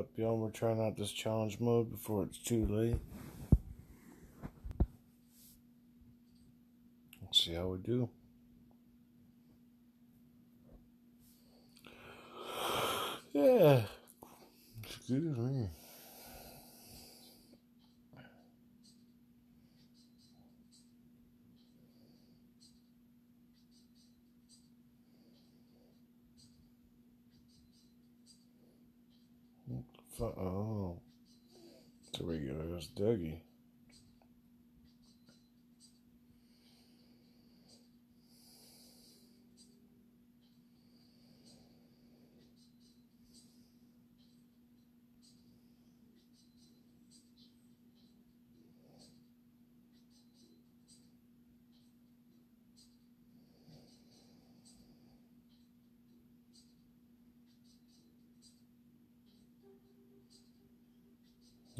up, y'all? We're trying out this challenge mode before it's too late. Let's see how we do. Yeah. Excuse me. Oh. It's a regular ass Dougie.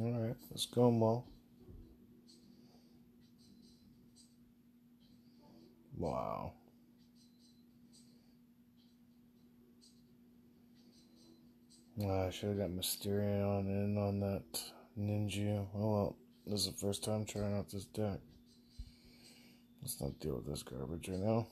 All right, let's go, Mo. Wow. Ah, I should have got Mysterion in on that Ninja. Oh well, this is the first time trying out this deck. Let's not deal with this garbage right now.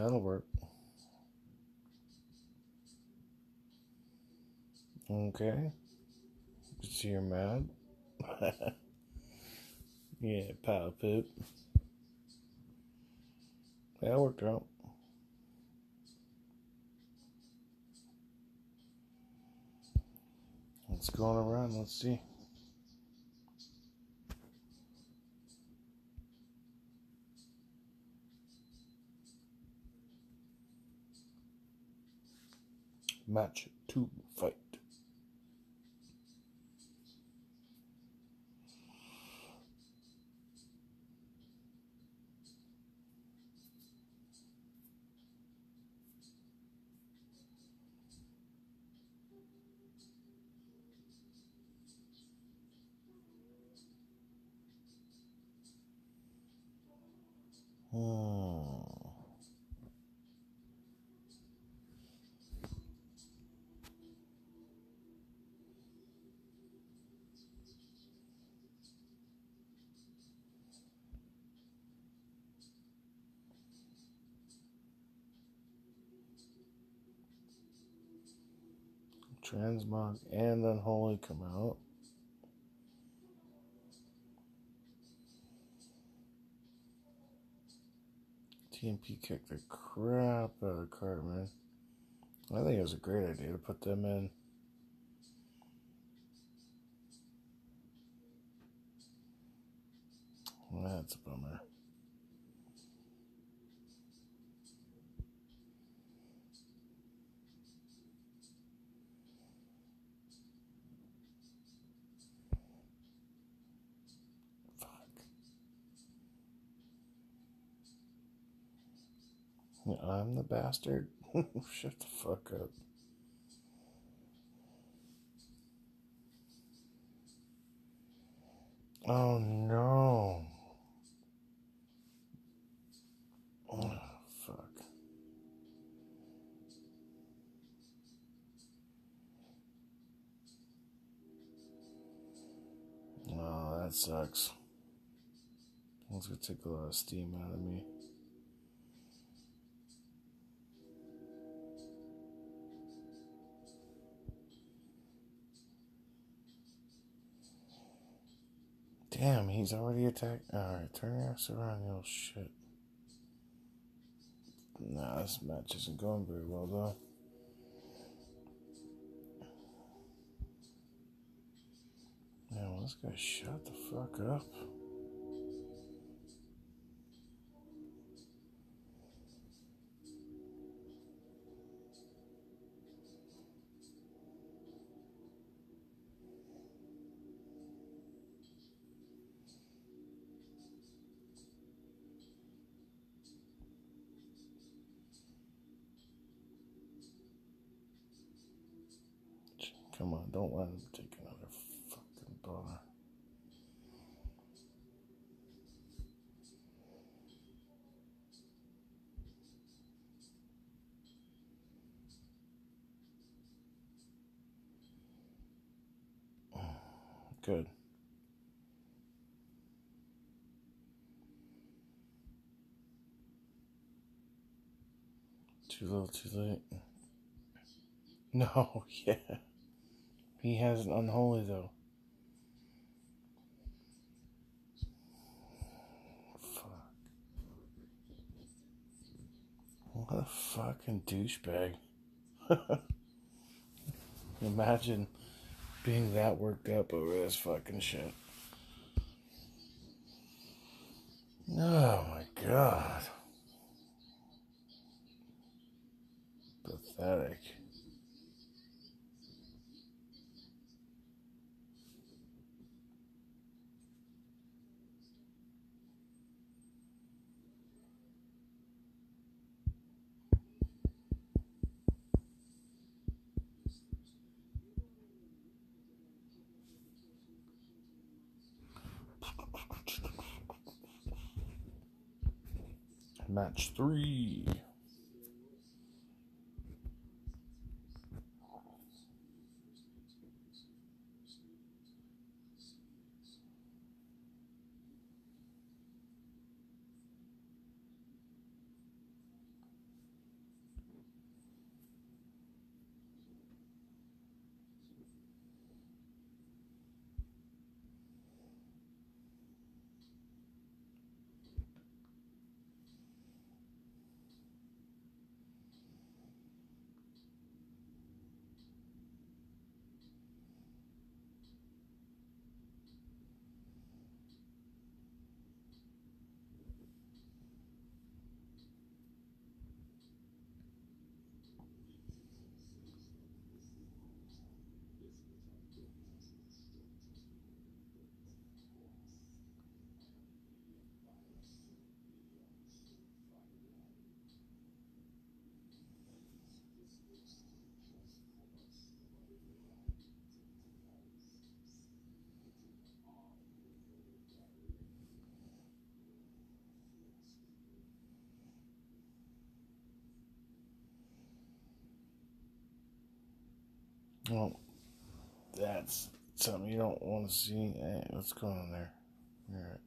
That'll work. Okay. See you're mad. yeah, pow poop. That worked out. What's going around? Let's see. Match two fight. Hmm. Transmog and Unholy come out. TMP kicked the crap out of the card, man. I think it was a great idea to put them in. That's a bummer. I'm the bastard. Shut the fuck up. Oh no. Oh, fuck. Oh, that sucks. That's gonna take a lot of steam out of me. Damn, he's already attacked. Alright, turn your ass around, you shit. Nah, this match isn't going very well, though. Man, well, this guy shut the fuck up. Too little, too late. No, yeah. He has an unholy though. Fuck. What a fucking douchebag. Imagine being that worked up over this fucking shit. Oh my god. Pathetic. Match three. Well, that's something you don't want to see. Hey, what's going on there? Alright.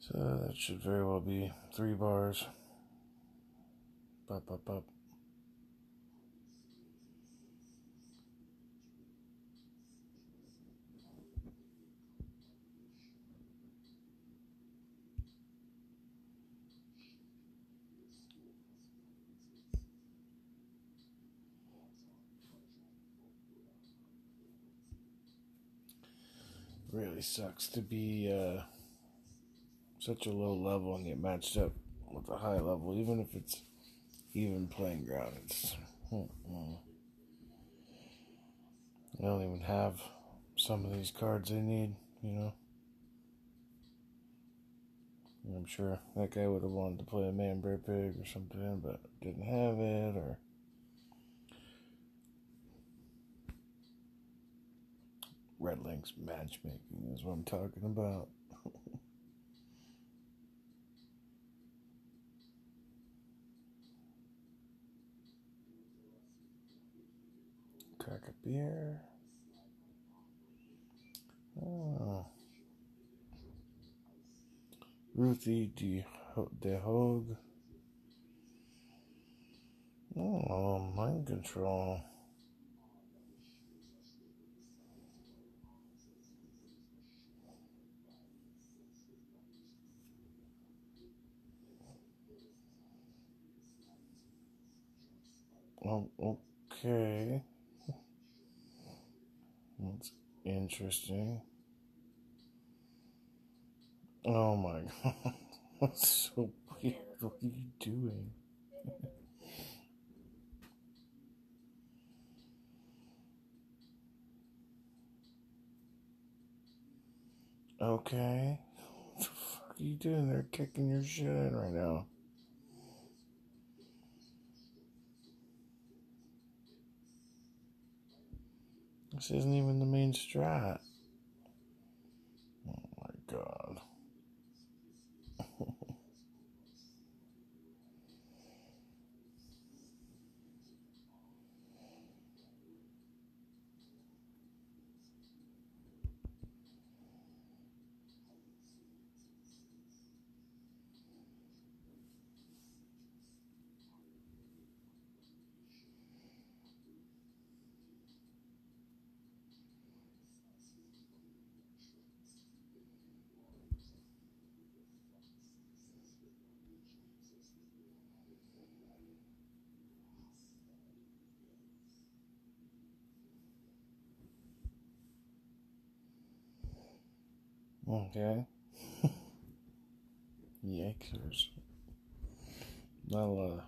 So that should very well be three bars. Up, up, up. Really sucks to be uh, such a low level and get matched up with a high level, even if it's even playing ground. It's mm-mm. I don't even have some of these cards I need, you know. I'm sure that guy would have wanted to play a man bear pig or something, but didn't have it, or RedLynx matchmaking is what I'm talking about. Crack a beer. Oh. Ruthie de, de Hogue. Oh, mind control. Oh, okay. That's interesting. Oh my god. That's so weird. What are you doing? okay. What the fuck are you doing there kicking your shit in right now? This isn't even the main strat. Oh my god. Not a lot of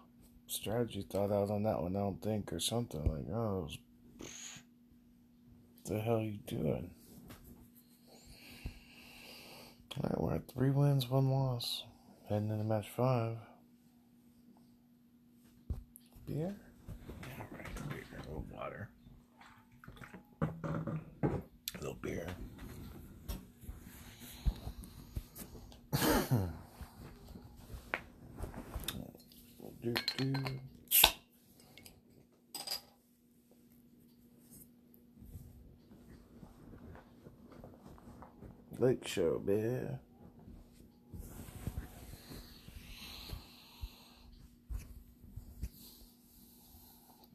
strategy thought out on that one, I don't think, or something. Like, oh, was, what the hell are you doing? Alright, we're at three wins, one loss. Heading into match five. Beer? Yeah, right, beer. Water. A little beer. Do, do. Lake Show, beer.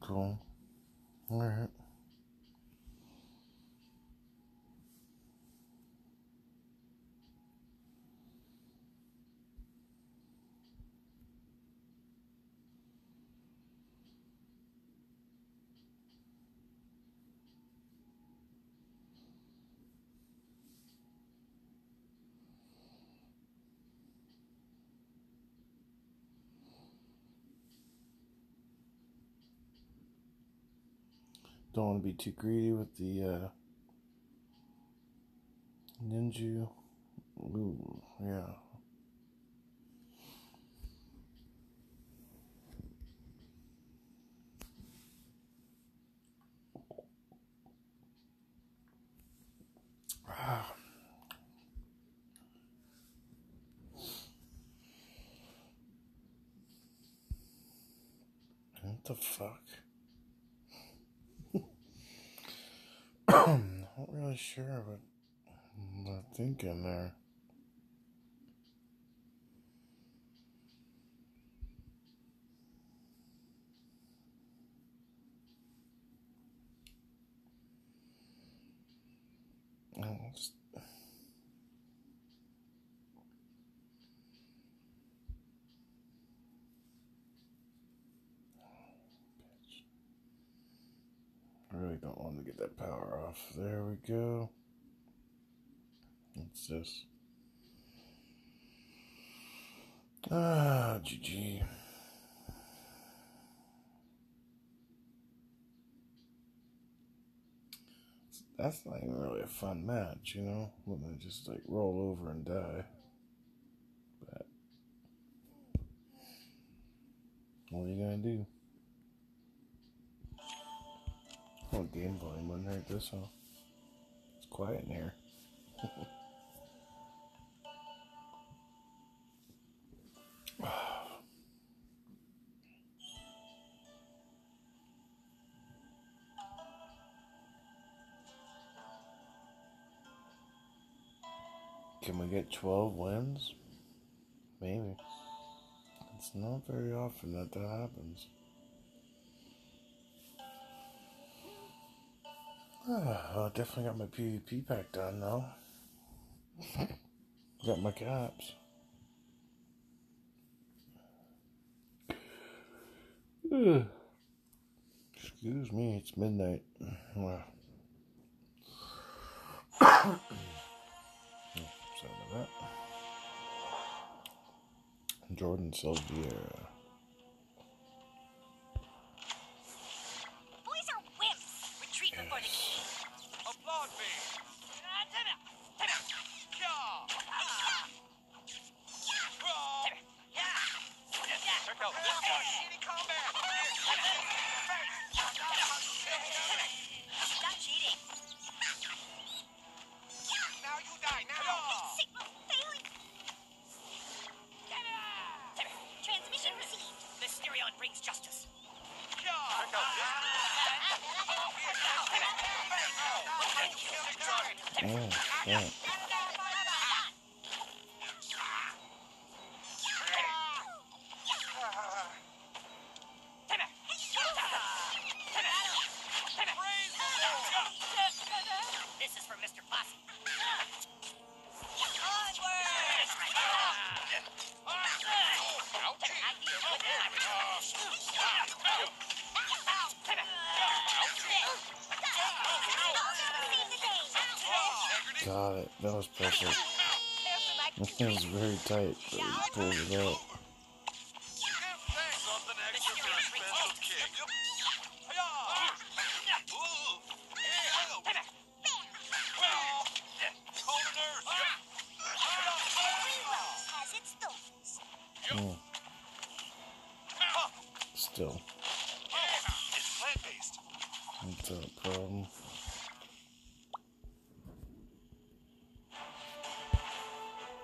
Cool. All right. Don't want to be too greedy with the uh, ninja. Ooh, yeah. Ah. What the fuck? Not really sure what I'm thinking there. Oh, just- really don't want to get that power off. There we go. What's this? Ah, GG. That's not even really a fun match, you know? They just like roll over and die. But what are you gonna do? Oh, game volume wouldn't hurt this, huh? It's quiet in here. Can we get 12 wins? Maybe. It's not very often that that happens. Well, I definitely got my PvP pack done though. got my caps. Excuse me, it's midnight. Wow. Oh, sorry about that. Jordan Sylviera. That was perfect. It was very tight, but he pulled it out.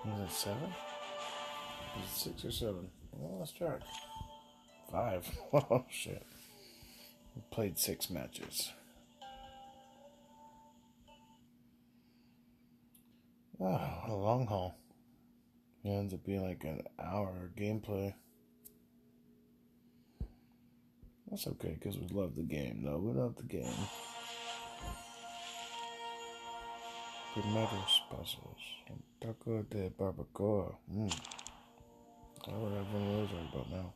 Was it seven? It six or seven? Well, let's check. Five. Oh, shit. We played six matches. Oh, a long haul. It ends up being like an hour gameplay. That's okay, because we love the game, though. We love the game. Primeros pasos. Un taco de barbacoa. Mmm. I don't have those right about now.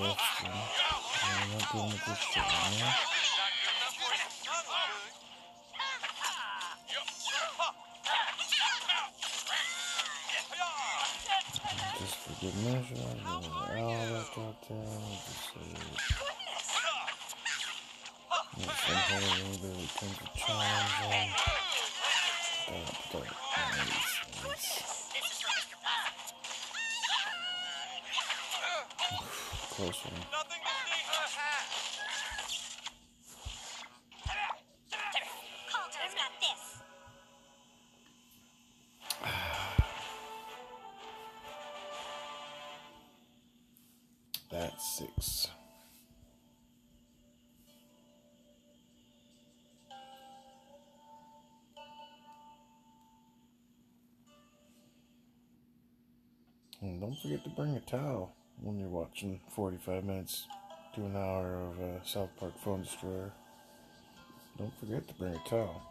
With this shit, man. Just for measure. Got this. That's six. And don't forget to bring a towel when you're watching 45 minutes to an hour of uh, South Park Phone Destroyer. Don't forget to bring a towel.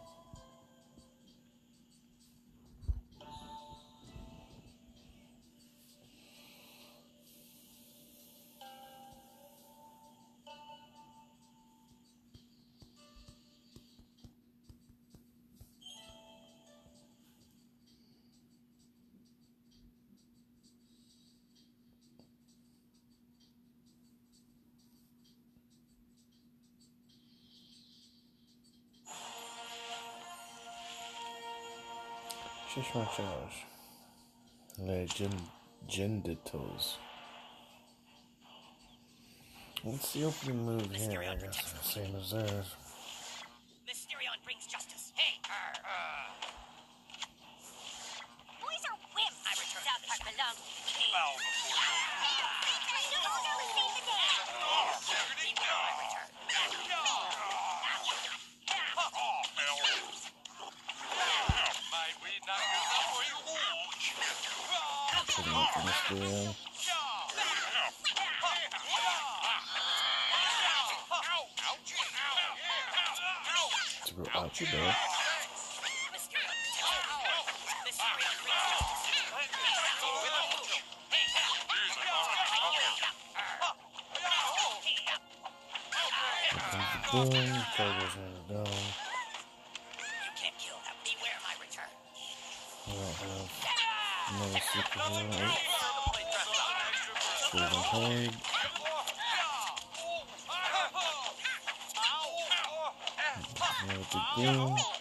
Fish my challenge. Legend genitals. What's the opening move here? I guess the same as theirs. Mysterion brings justice. Hey! Uh, uh. Boys are wimps! I return. South Park belongs to the king. fool. Out your door. Boom, goes in the dome. You can't kill them. Beware my return. I don't have another superhero. Golden Horde. No big deal.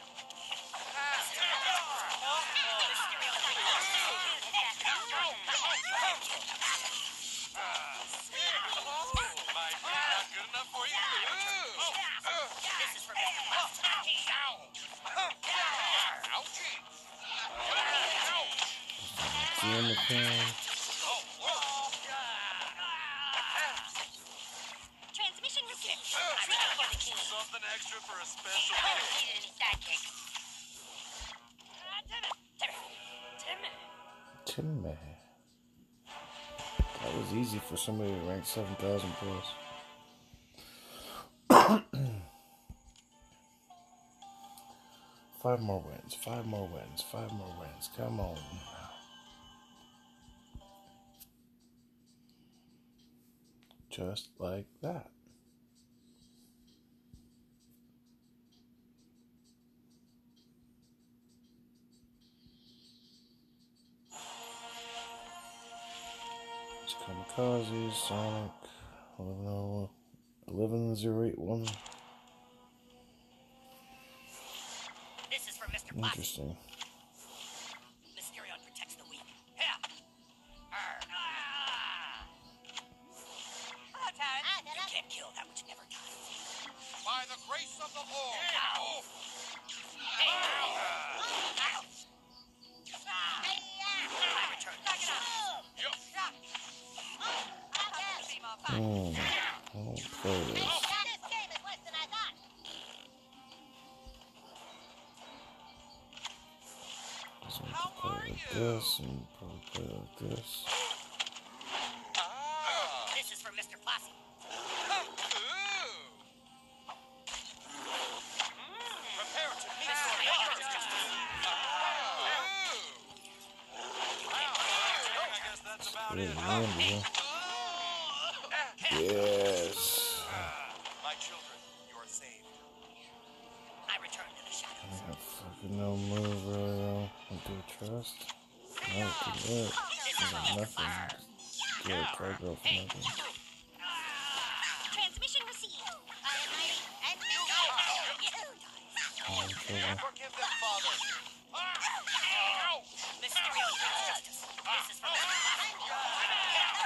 for somebody that ranked 7,000 plus. five more wins, five more wins, five more wins. Come on. Just like that. Kamikaze, Sonic, 11081. Interesting. this and put this.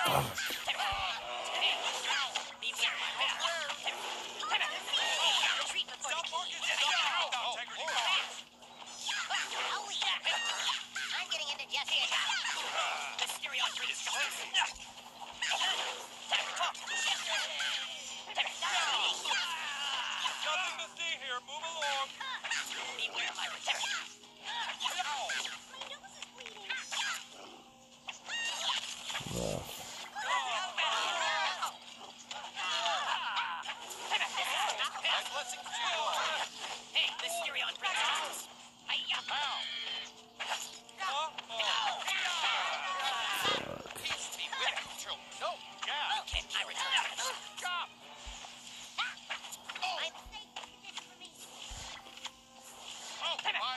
Oh.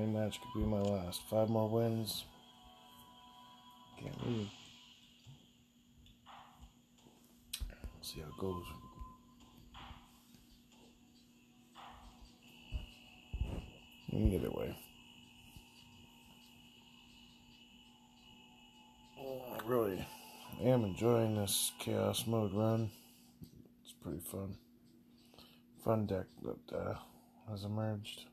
any match could be my last. Five more wins. Can't lose. See how it goes. Either way. I really am enjoying this chaos mode run. It's pretty fun. Fun deck that uh, has emerged.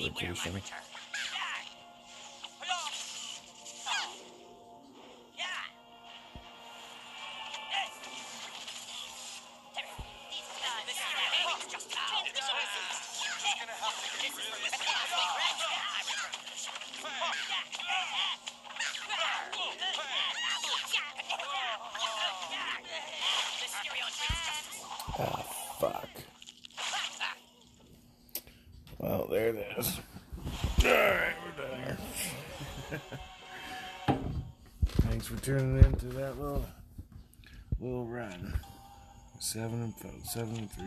Not a good deck to that little little run. Seven and four, seven and three.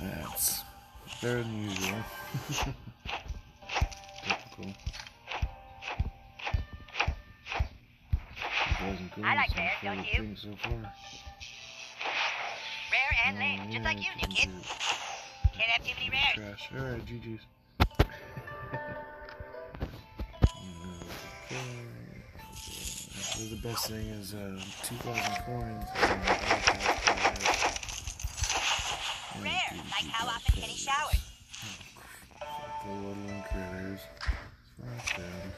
That's better than usual. Typical. I like bears, don't you? So far. Rare and lame, just like you, new kid. Can't have too many rares. Trash. Alright, GG's. The best thing is uh, 2,000 coins. and Rare, like how 2,000 often can he shower? The little critters. Fuck them.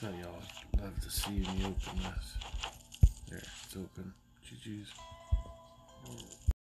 Thought y'all love to see me open this. There, it's open used.